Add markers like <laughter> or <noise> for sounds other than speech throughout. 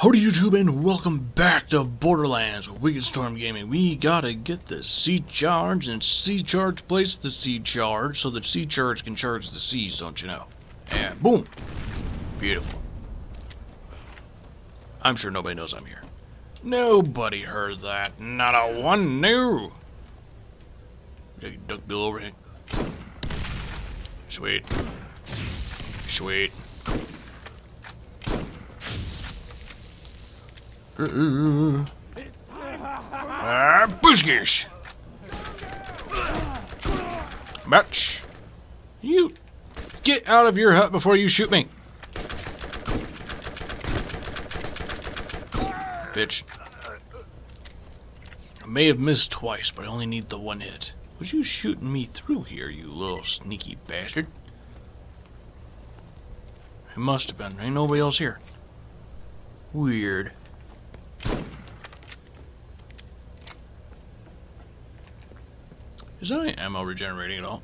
Howdy YouTube and welcome back to Borderlands with Wicked Storm Gaming. We gotta get the sea charge and sea charge place the sea charge so the sea charge can charge the seas, don't you know? And boom! Beautiful. I'm sure nobody knows I'm here. Nobody heard that. Not a one knew. Duck bill over here. Sweet. Sweet. Ah, Bushkish! Match! You get out of your hut before you shoot me! Bitch. I may have missed twice, but I only need the one hit. Was you shooting me through here, you little sneaky bastard? It must have been. Ain't nobody else here. Weird. Is there any ammo regenerating at all?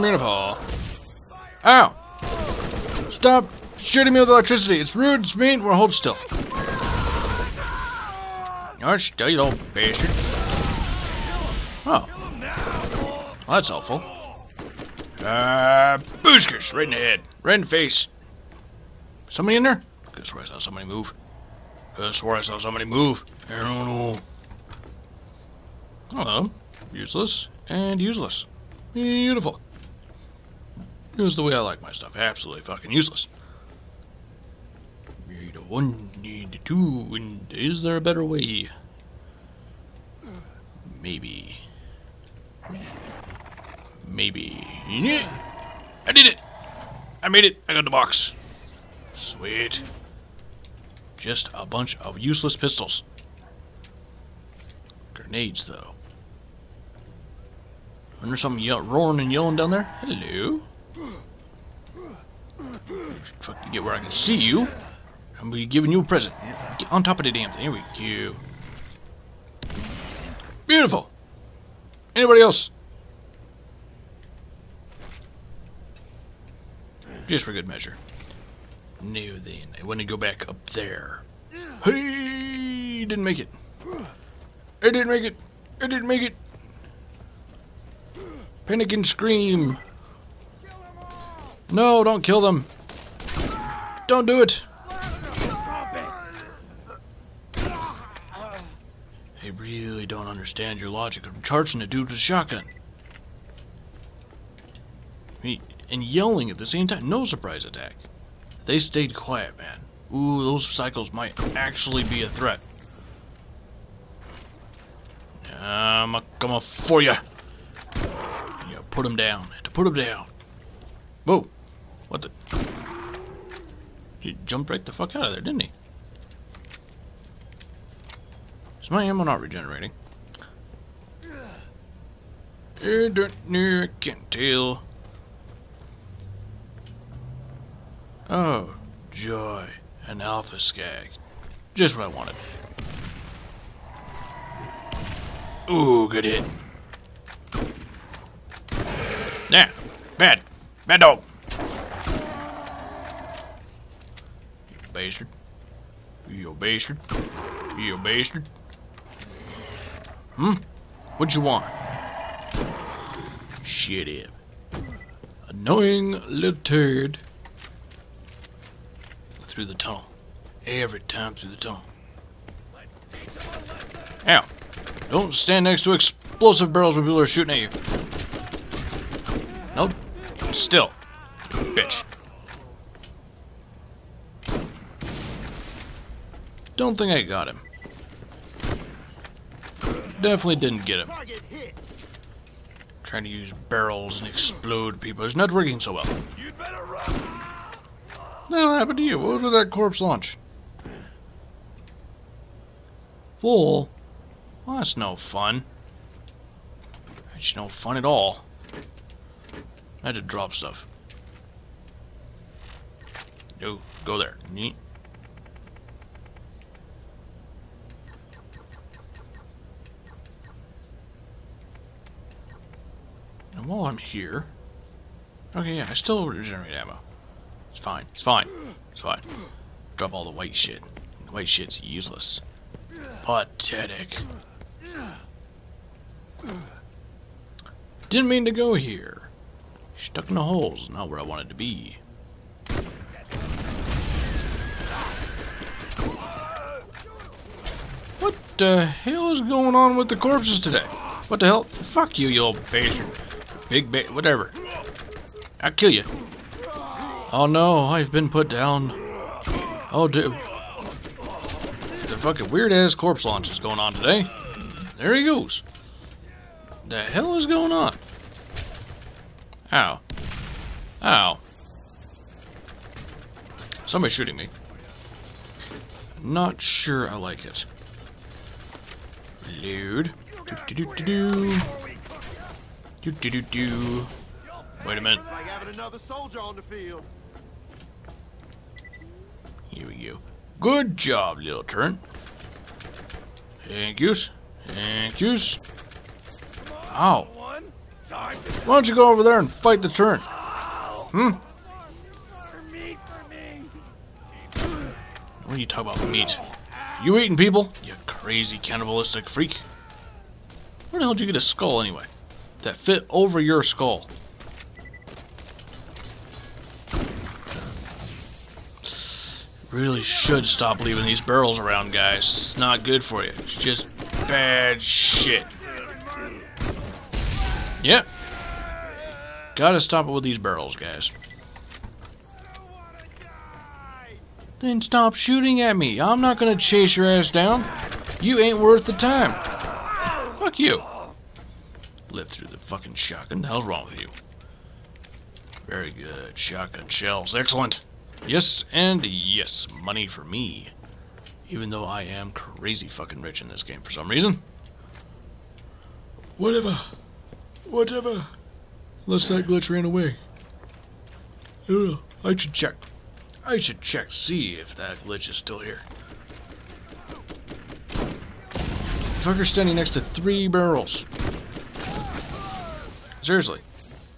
Beautiful. Ow! Stop shooting me with electricity. It's rude, it's mean. We're hold still. Oh, still, you little bastard. Oh. Well, that's helpful. Uh, boosters! Right in the head. Right in the face. Somebody in there? Could swear I saw somebody move. Could swear I saw somebody move. I don't know. Hello. Useless and useless. Beautiful. Here's the way I like my stuff. Absolutely fucking useless. Need a one, need a two, and is there a better way? Maybe. Maybe. I did it! I made it! I got the box. Sweet. Just a bunch of useless pistols. Grenades, though. Wonder something yell roaring and yelling down there? Hello? Fuck, you get where I can see you. I'm be giving you a present. Get on top of the damn thing. Here we go. Beautiful. Anybody else? Just for good measure. No, then. I want to go back up there. Hey! Didn't make it. I didn't make it. I didn't make it. Panic and scream. No, don't kill them. Don't do it. I really don't understand your logic of charging a dude with a shotgun. And yelling at the same time. No surprise attack. They stayed quiet, man. Ooh, those cycles might actually be a threat. I'm coming for you. Yeah, put him down. To put him down. Whoa. What the? He jumped right the fuck out of there, didn't he? Is my ammo not regenerating? I don't know, I can't tell. Oh, joy. An alpha skag. Just what I wanted. Ooh, good hit. Yeah, bad. Bad dog. You bastard. You bastard. You bastard. Hmm? What'd you want? Shit up. Annoying little turd through the tunnel. Every time through the tunnel. Ow. Don't stand next to explosive barrels when people are shooting at you. Nope. Still. Bitch. Don't think I got him. Definitely didn't get him. Trying to use barrels and explode people. It's not working so well. What happened to you? What was with that corpse launch? Fool? Well, that's no fun. That's no fun at all. I had to drop stuff. No, go there. Neat. And while I'm here... Okay, yeah, I still regenerate ammo. It's fine. It's fine. It's fine. Drop all the white shit. The white shit's useless. Pathetic. Didn't mean to go here. Stuck in the holes, not where I wanted to be. What the hell is going on with the corpses today? What the hell? Fuck you, you old bastard. Big ba- whatever. I'll kill you. Oh no, I've been put down. Oh dude. The fucking weird ass corpse launch is going on today. There he goes. The hell is going on? Ow. Ow. Somebody's shooting me. Not sure I like it. Load. Do do do do do. Do do do do. Wait a minute. Like having another soldier on the field. Here we go. Good job, little turn. Thank yous. Thank yous. Ow. Why don't you go over there and fight the turn? Hmm? What are you talking about, meat? You eating people? You crazy cannibalistic freak. Where the hell did you get a skull anyway? That fit over your skull. Really should stop leaving these barrels around, guys. It's not good for you. It's just bad shit. Yep. Gotta stop it with these barrels, guys. Then stop shooting at me. I'm not gonna chase your ass down. You ain't worth the time. Fuck you. Lived through the fucking shotgun. The hell's wrong with you? Very good. Shotgun shells. Excellent. Yes, and yes. Money for me. Even though I am crazy fucking rich in this game for some reason. Whatever. Whatever. Unless that glitch ran away. Ugh, I should check. I should check, see if that glitch is still here. Fucker standing next to three barrels. Seriously.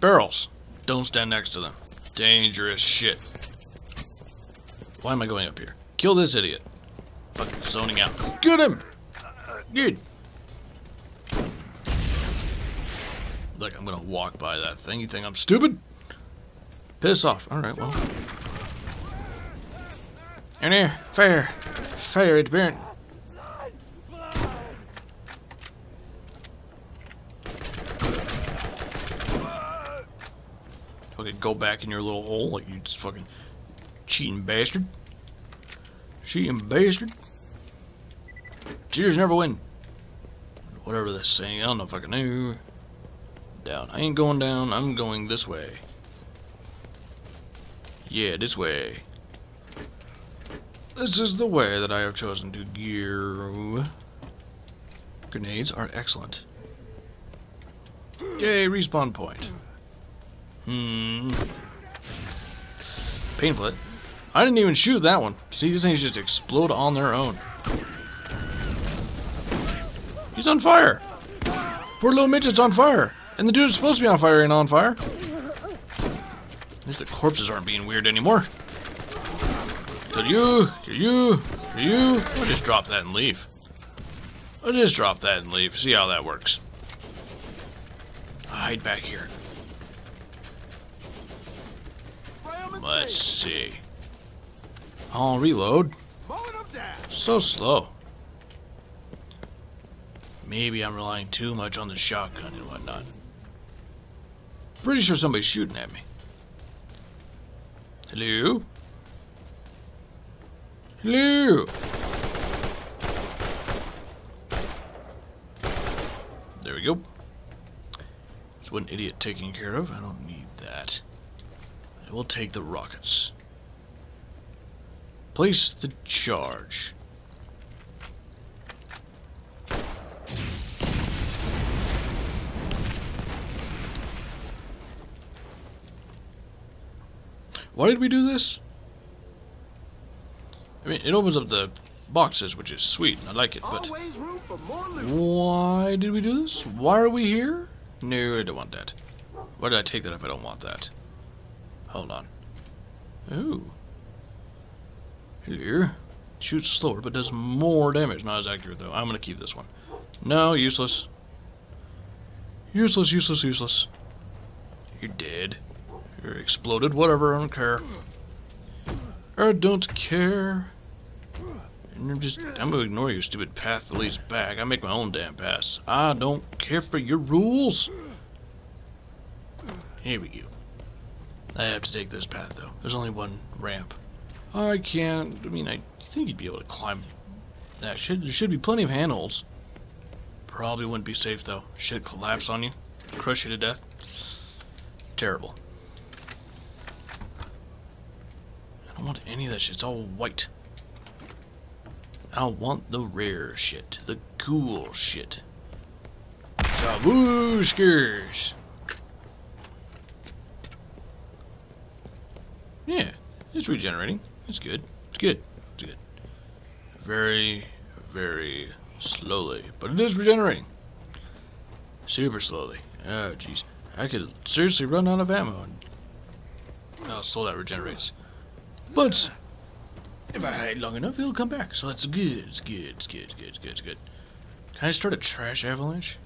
Barrels. Don't stand next to them. Dangerous shit. Why am I going up here? Kill this idiot. Fucking zoning out. Get him! Dude! Look, I'm gonna walk by that thing. You think I'm stupid? Piss off. Alright, well. In here, fire, fire, it's burnt. Fucking go back in your little hole like you just fucking cheating bastard. Cheating bastard. Cheaters never win. Whatever this saying, I don't know if I can do. Down. I ain't going down, I'm going this way. Yeah, this way. This is the way that I have chosen to gear. Grenades are excellent. Yay, respawn point. Hmm. Painful. I didn't even shoot that one. See, these things just explode on their own. He's on fire. Poor little midget's on fire. And the dude's supposed to be on fire ain't on fire. At least the corpses aren't being weird anymore. Kill you, kill you, kill you. I'll just drop that and leave. I'll just drop that and leave. See how that works. i Hide back here. Let's see. I'll reload. Mowing them down. So slow. Maybe I'm relying too much on the shotgun and whatnot. Pretty sure somebody's shooting at me. Hello? Hello? There we go. There's one idiot taken care of. I don't need that. I will take the rockets. Place the charge. Why did we do this? I mean, it opens up the boxes, which is sweet, and I like it, but Always room for more loot. why did we do this? Why are we here? No, I don't want that. Why did I take that if I don't want that? Hold on. Ooh. Here. Shoots slower, but does more damage. Not as accurate, though. I'm going to keep this one. No, useless. Useless, useless, useless. You're dead. You're exploded. Whatever, I don't care. I don't care. And I'm just, I'm gonna ignore your stupid path that leads back. I make my own damn paths. I don't care for your rules. Here we go. I have to take this path though. There's only one ramp. I can't. I mean, I think you'd be able to climb. That should there should be plenty of handholds. Probably wouldn't be safe though. Shit collapse on you, crush you to death. Terrible. I don't want any of that shit. It's all white. I want the rare shit, the cool shit. Shabushkers. Yeah, it's regenerating. It's good. It's good. It's good. Very, very slowly, but it is regenerating. Super slowly. Oh, jeez. I could seriously run out of ammo. How slow that regenerates. But if I hide long enough, it'll come back. So that's good. It's good. It's good. It's good. It's good. It's good. Can I start a trash avalanche?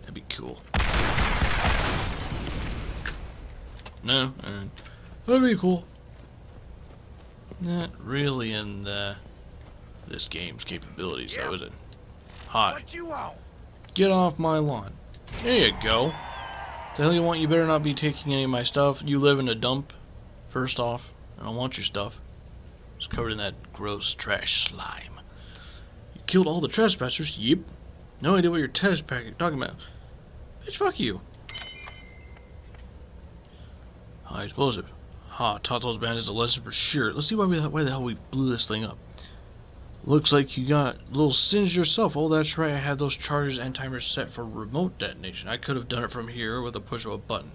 That'd be cool. No, uh, that'd be cool. Not really in the, this game's capabilities, though, is it? Hi. What you want? Get off my lawn. There you go. The hell you want? You better not be taking any of my stuff. You live in a dump, first off. I don't want your stuff. It's covered in that gross trash slime. You killed all the trespassers? Yep. No idea what you're talking about. Bitch, fuck you. High explosive. Ha, taught those bandits a lesson for sure. Let's see why, we, why the hell we blew this thing up. Looks like you got a little singed yourself. Oh, that's right. I had those charges and timers set for remote detonation. I could have done it from here with a push of a button.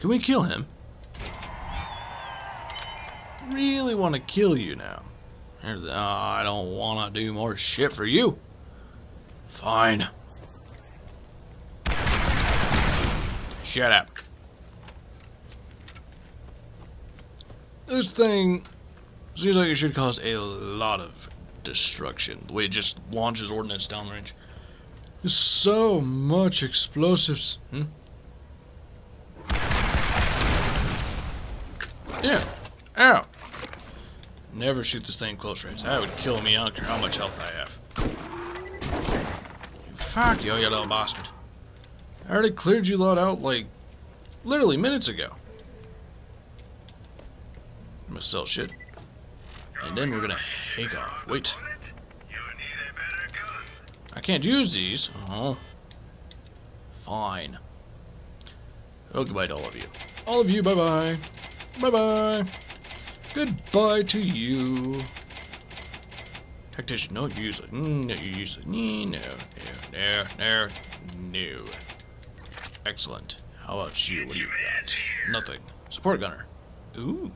Can we kill him? Really want to kill you now. Oh, I don't want to do more shit for you. Fine. Shut up. This thing seems like it should cause a lot of destruction. The way it just launches ordnance down the range. There's so much explosives. Hmm? Yeah. Ow. Never shoot this thing close range. That would kill me. I don't care how much health I have. Fuck you, you little bastard. I already cleared you lot out like literally minutes ago. I'm gonna sell shit. And then we're gonna take off. Wait. I can't use these. Oh. Fine. Oh, goodbye to all of you. All of you, bye-bye. Bye-bye. Goodbye to you. Tactician, no, use it. Mm, no, you use it. No, no, no, no, no. Excellent. How about you? What do you got? Nothing. Support gunner. Ooh.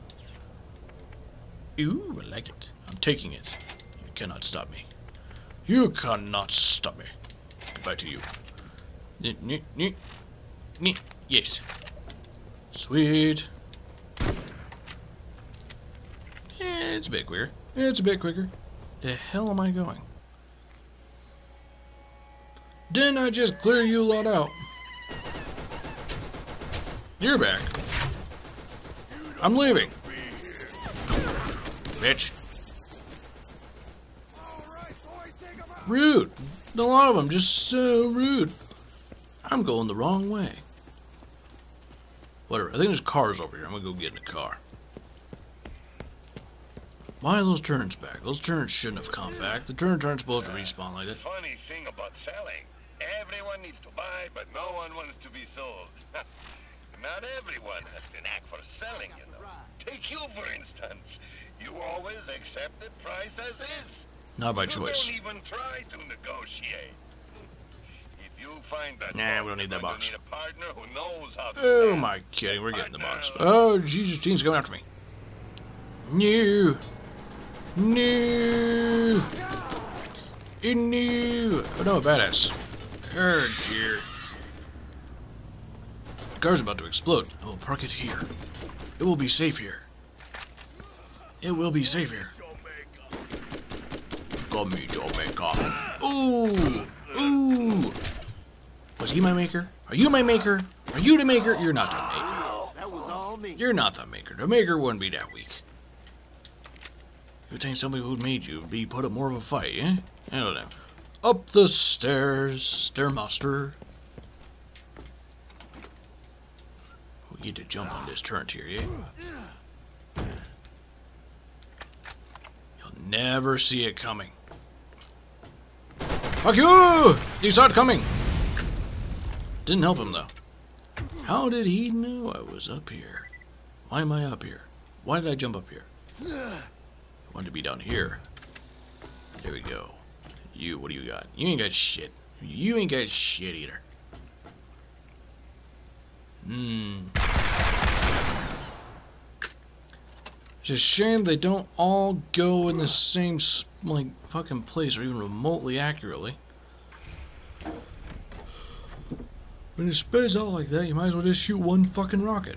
Ooh, I like it. I'm taking it. You cannot stop me. You cannot stop me. Goodbye to you. Yes. Sweet. It's a bit quicker. It's a bit quicker. The hell am I going? Didn't I just clear you lot out? You're back. I'm leaving. Bitch. Rude. A lot of them just so rude. I'm going the wrong way. Whatever. I think there's cars over here. I'm gonna go get in the car. Why are those turns back? Those turns shouldn't have come back. The turns aren't supposed to respawn like that. Funny thing about selling. Everyone needs to buy, but no one wants to be sold. <laughs> Not everyone has the knack for selling, you know. Take you, for instance. You always accept the price as is. Not by you choice. don't even try to negotiate. If you find that Nah, we don't need that box. need a partner who knows how to Oh sell. my kidding, we're getting the box. Oh, Jesus, Dean's coming after me. New, No. Eh, No. Oh no, badass. Oh dear. The car's about to explode. I will park it here. It will be safe here. It will be safe here. Come me, Jamaica. Ooh! Ooh! Was he my maker? Are you my maker? Are you the maker? You're not the maker. That was all me. You're not the maker. The maker wouldn't be that weak. You would think somebody who made you would be put up more of a fight, eh? I don't know. Up the stairs, stairmaster. We get to jump on this turret here, yeah? Never see it coming. Fuck you! You saw it coming! Didn't help him, though. How did he know I was up here? Why am I up here? Why did I jump up here? I wanted to be down here. There we go. You, what do you got? You ain't got shit. You ain't got shit either. Hmm. It's a shame they don't all go in the same, like, fucking place or even remotely accurately. When you space out like that, you might as well just shoot one fucking rocket.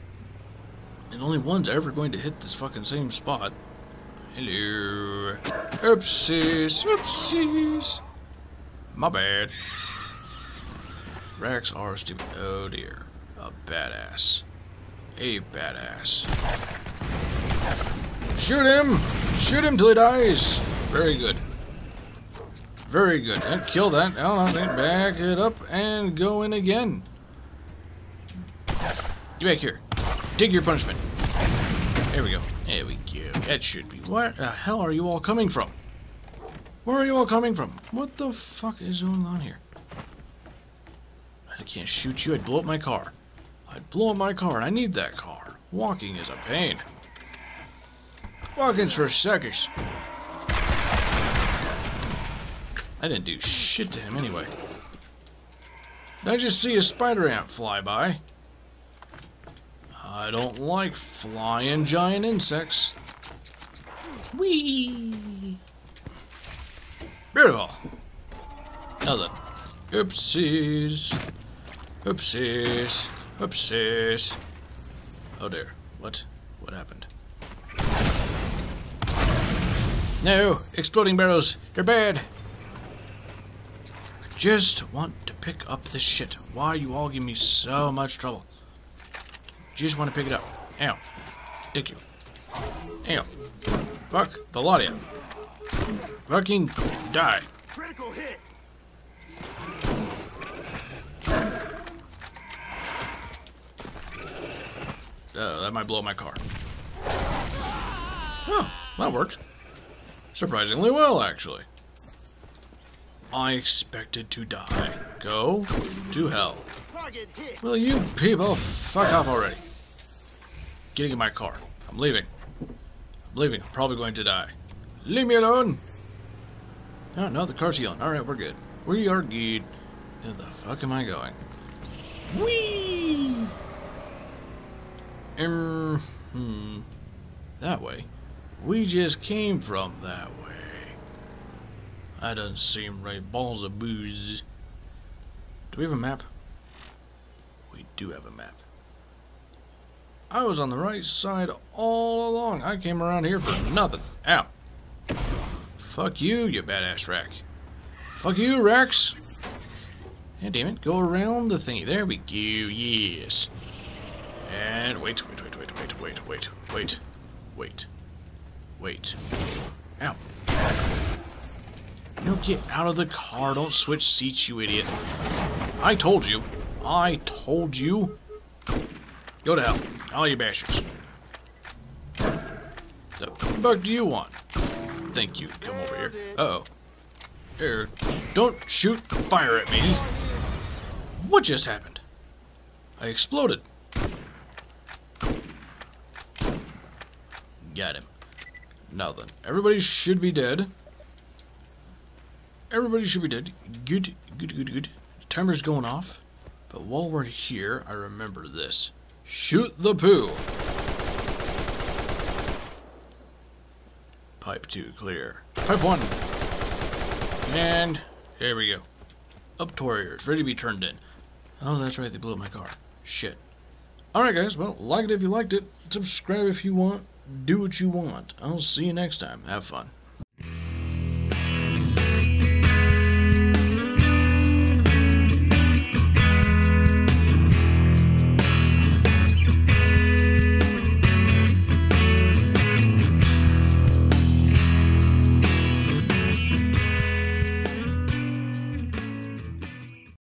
And only one's ever going to hit this fucking same spot. Hello. Oopsies. Oopsies. My bad. Rex are stupid. Oh dear. A badass. A badass. Shoot him! Shoot him till he dies! Very good. Very good. And kill that. Now nothing. Back it up and go in again. Get back here. Take your punishment. There we go. There we go. That should be. Where the hell are you all coming from? Where are you all coming from? What the fuck is going on here? I can't shoot you. I'd blow up my car. I'd blow up my car, and I need that car. Walking is a pain. Walking's for suckers. I didn't do shit to him anyway. Did I just see a spider ant fly by? I don't like flying giant insects. Whee! Beautiful. Now then. Oopsies. Oopsies. Oopsies. Oh dear. What? What happened? No! Exploding barrels! They're bad! Just want to pick up this shit. Why you all give me so much trouble? Just want to pick it up. Ow. Thank you. Ow. Fuck the lot of you. Fucking die. Critical hit. Uh, that might blow my car. Oh, that worked. Surprisingly well, actually. I expected to die. Go to hell. Will you people fuck off already? Getting in my car. I'm leaving. I'm leaving. I'm probably going to die. Leave me alone! No, no, the car's healing. Alright, we're good. We are good. Where the fuck am I going? Whee! Um, hmm. That way. We just came from that way. That doesn't seem right. Balls of booze. Do we have a map? We do have a map. I was on the right side all along. I came around here for nothing. Ow. Fuck you, you badass Rakk. Fuck you, Rex. And damn it. Go around the thingy. There we go. Yes. And wait, wait, wait, wait, wait, wait, wait, wait, wait, wait. Ow. No, get out of the car. Don't switch seats, you idiot. I told you. I told you. Go to hell. All you bastards. The fuck do you want? Thank you. Come over here. Uh-oh. Here. Don't shoot fire at me. What just happened? I exploded. Got him. Now then. Everybody should be dead. Everybody should be dead. Good, good, good, good. Timer's going off. But while we're here, I remember this. Shoot the poo! Pipe 2 clear. Pipe 1! And here we go. Up to ears, ready to be turned in. Oh, that's right, they blew up my car. Shit. Alright, guys, well, like it if you liked it, subscribe if you want, do what you want. I'll see you next time. Have fun.